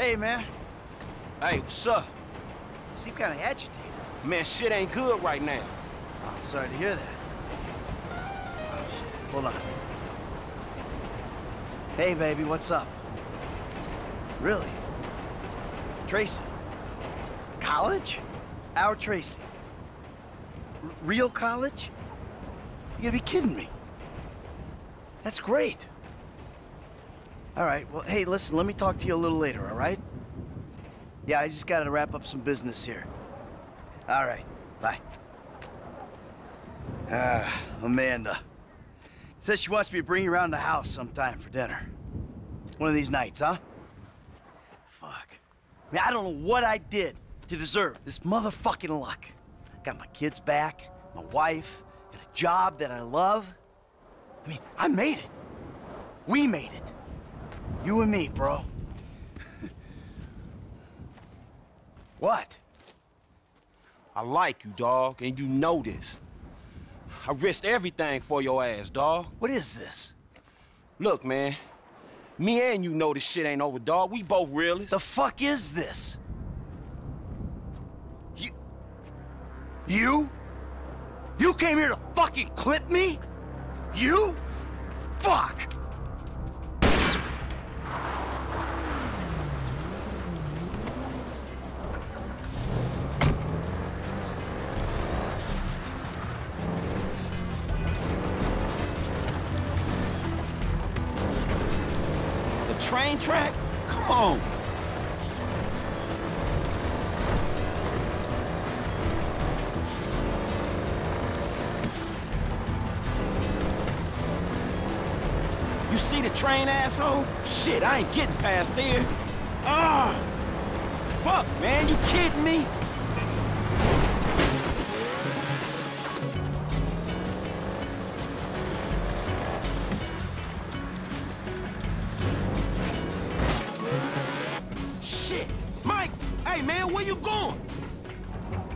Hey, man. Hey, what's up? You seem kind of agitated. Man, shit ain't good right now. Oh, I'm sorry to hear that. Oh, shit. Hold on. Hey, baby, what's up? Really? Tracy? College? Our Tracy? R real college? You gotta be kidding me. That's great. All right, well, hey, listen, let me talk to you a little later, all right? Yeah, I just gotta wrap up some business here. All right, bye. Ah, Amanda. Says she wants me to bring you around the house sometime for dinner. One of these nights, huh? Fuck. I mean, I don't know what I did to deserve this motherfucking luck. Got my kids back, my wife, and a job that I love. I mean, I made it. We made it. You and me, bro. what? I like you, dog, and you know this. I risked everything for your ass, dog. What is this? Look, man. Me and you know this shit ain't over, dog. We both realists. The fuck is this? You... You? You came here to fucking clip me? You? Fuck! Train track? Come on. You see the train, asshole? Shit, I ain't getting past there. Ah! Fuck, man, you kidding me?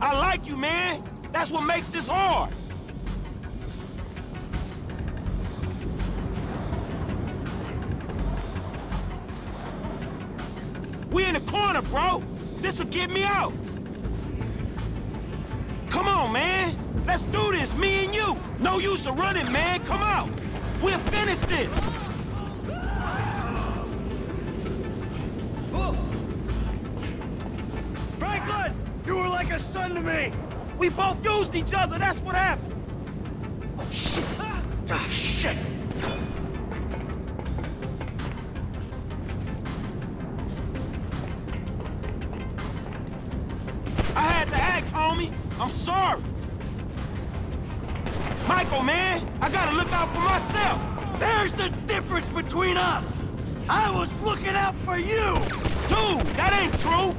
I like you, man. That's what makes this hard. We in the corner, bro. This'll get me out. Come on, man. Let's do this, me and you. No use of running, man. Come out. We'll finish this. You were like a son to me! We both used each other. That's what happened. Oh, shit. Ah, shit! I had to act, homie. I'm sorry. Michael, man, I gotta look out for myself. There's the difference between us! I was looking out for you! Dude, that ain't true.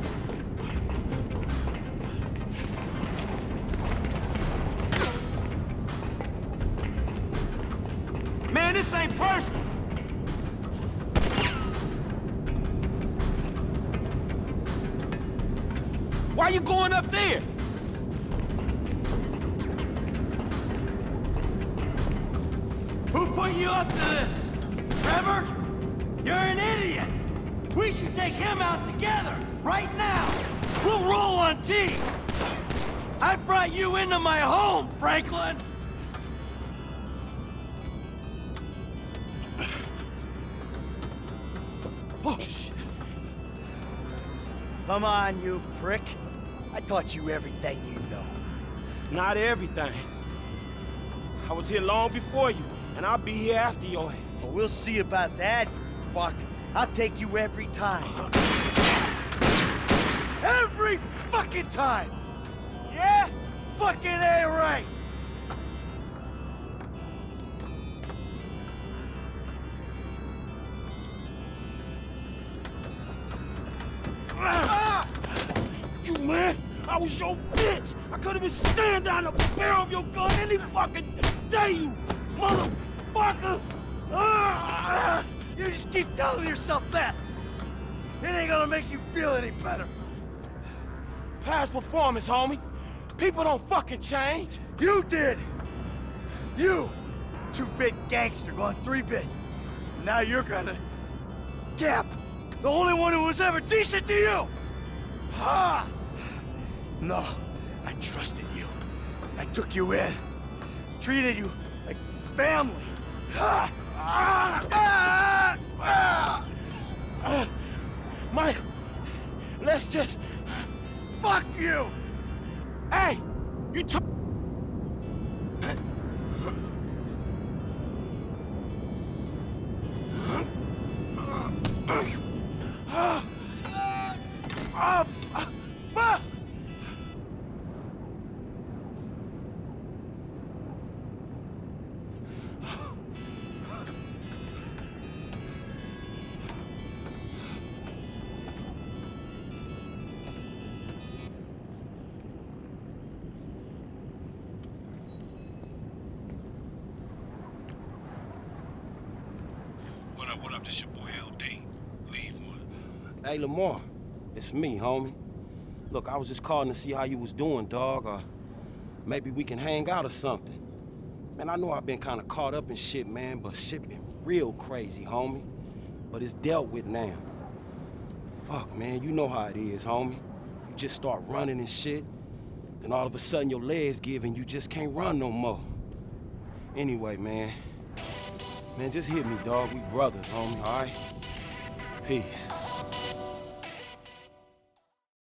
Man, this ain't personal. Why you going up there? Who put you up to this? Trevor? You're an idiot! We should take him out together, right now! We'll roll on T! I brought you into my home, Franklin! Oh, shit. Come on, you prick. I taught you everything you know. Not everything. I was here long before you, and I'll be here after your ass. Well, we'll see about that, you fuck. I'll take you every time. Every fucking time! Yeah? Fucking A You man, I was your bitch. I couldn't even stand down the barrel of your gun any fucking day, you motherfucker. Ah! You just keep telling yourself that. It ain't gonna make you feel any better. Past performance, homie. People don't fucking change. You did! You! Two-bit gangster going three-bit. Now you're gonna... Cap! The only one who was ever decent to you! Ha! No, I trusted you. I took you in. Treated you like family. Ah! Ah! Ah! Ah! Let's just... Fuck you! Hey, you talk... Oh, fuck! What up, what up? This your boy LD. Leave one. Hey, Lamar, it's me, homie. Look, I was just calling to see how you was doing, dog, or maybe we can hang out or something. Man, I know I've been kind of caught up in shit, man, but shit been real crazy, homie. But it's dealt with now. Fuck, man, you know how it is, homie. You just start running and shit, then all of a sudden your legs give and you just can't run no more. Anyway, man, man, just hit me, dog. We brothers, homie, all right? Peace.